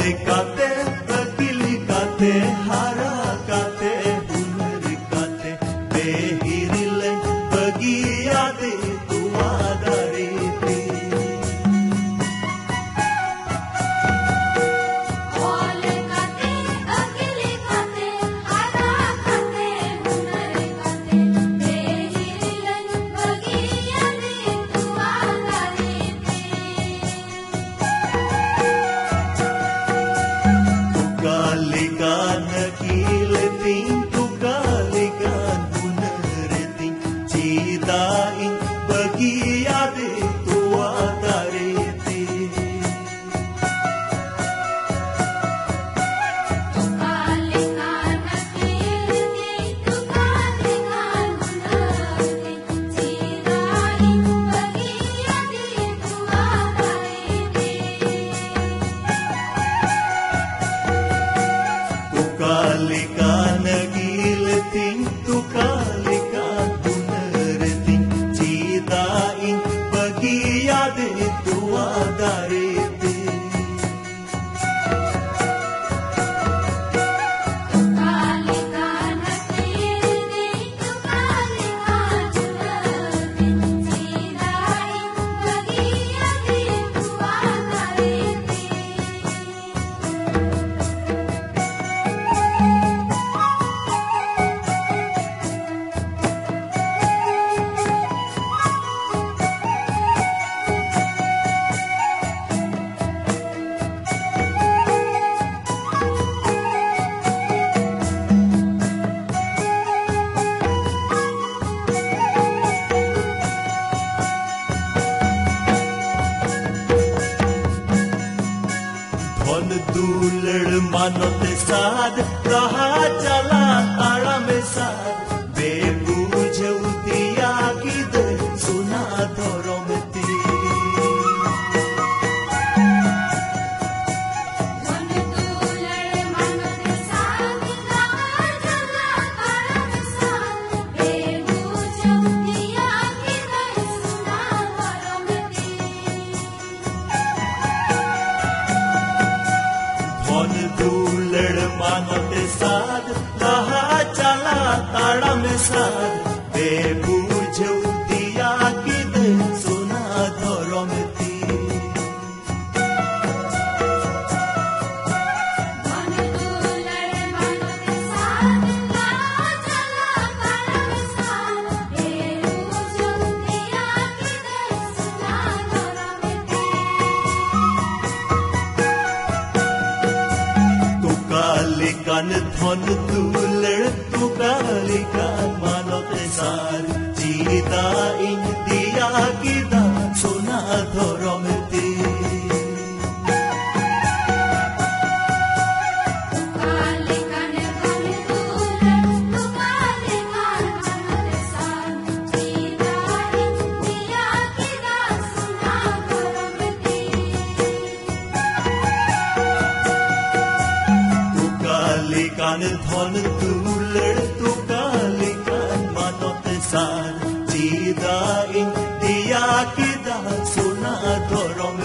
کا وأبى मानो ते साथ रहा चला ধন তুলের তুকালি মানতে সার চিতা ইন্দিয়া গিদা সোনা ধরমের প্রাণ ধন তুলের তুকালিকান মানত সার। চিদা ইন্দিয়া কিদা সোনা ধরম